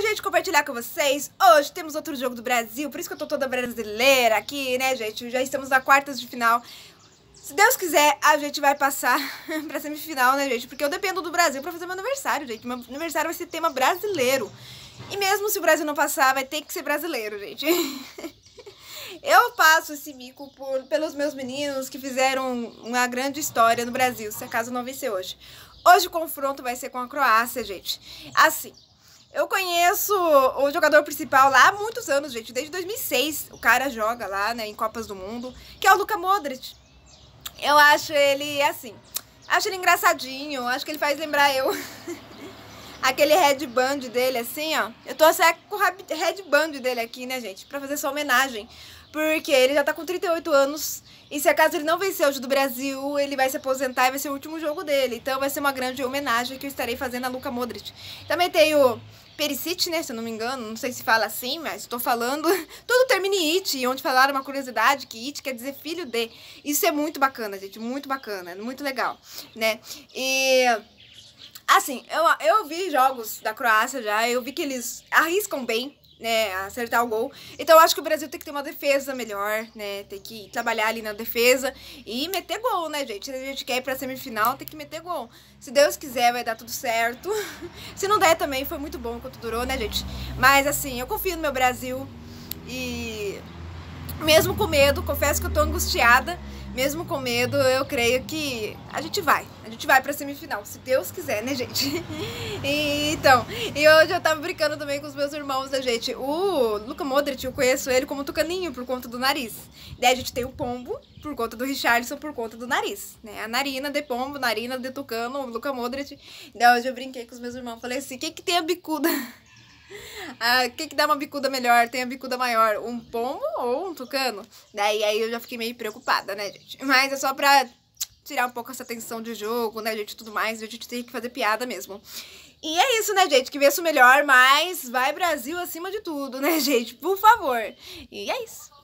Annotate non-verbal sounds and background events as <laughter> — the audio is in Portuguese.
Gente, compartilhar com vocês. Hoje temos outro jogo do Brasil, por isso que eu tô toda brasileira aqui, né, gente? Já estamos na quartas de final. Se Deus quiser, a gente vai passar <laughs> pra semifinal, né, gente? Porque eu dependo do Brasil pra fazer meu aniversário, gente. Meu aniversário vai ser tema brasileiro. E mesmo se o Brasil não passar, vai ter que ser brasileiro, gente. <laughs> Eu passo esse mico por, pelos meus meninos que fizeram uma grande história no Brasil, se acaso não vencer hoje. Hoje o confronto vai ser com a Croácia, gente. Assim, eu conheço o jogador principal lá há muitos anos, gente. Desde 2006 o cara joga lá, né, em Copas do Mundo, que é o Luka Modric. Eu acho ele, assim, acho ele engraçadinho, acho que ele faz lembrar eu. <laughs> Aquele headband dele, assim, ó. Eu tô até com o headband dele aqui, né, gente? Pra fazer sua homenagem. Porque ele já tá com 38 anos e se acaso ele não vencer hoje do Brasil, ele vai se aposentar e vai ser o último jogo dele. Então vai ser uma grande homenagem que eu estarei fazendo a Luka Modric. Também tem o Perisic, né, se eu não me engano, não sei se fala assim, mas estou falando. <laughs> Tudo termina em it, onde falaram uma curiosidade que it quer dizer filho de. Isso é muito bacana, gente, muito bacana, muito legal, né? E assim, eu, eu vi jogos da Croácia já, eu vi que eles arriscam bem, né, acertar o gol. Então eu acho que o Brasil tem que ter uma defesa melhor, né, tem que trabalhar ali na defesa e meter gol, né, gente? Se a gente quer ir pra semifinal, tem que meter gol. Se Deus quiser, vai dar tudo certo. <laughs> Se não der também, foi muito bom enquanto durou, né, gente? Mas assim, eu confio no meu Brasil e mesmo com medo, confesso que eu tô angustiada, mesmo com medo, eu creio que a gente vai. A gente vai pra semifinal, se Deus quiser, né, gente? E, <laughs> então, e hoje eu tava brincando também com os meus irmãos, né, gente? O Luca Modric, eu conheço ele como Tucaninho, por conta do nariz. Daí a gente tem o Pombo, por conta do Richardson, por conta do nariz, né? A narina de Pombo, narina de Tucano, o Luca Modric. Daí hoje eu brinquei com os meus irmãos, falei assim, quem que tem a bicuda? <laughs> Ah, que, que dá uma bicuda melhor? Tem a bicuda maior? Um pombo ou um tucano? Daí aí eu já fiquei meio preocupada, né, gente? Mas é só pra tirar um pouco essa tensão de jogo, né, gente? Tudo mais. A gente tem que fazer piada mesmo. E é isso, né, gente? Que vença o melhor, mas vai Brasil acima de tudo, né, <laughs> gente? Por favor. E é isso.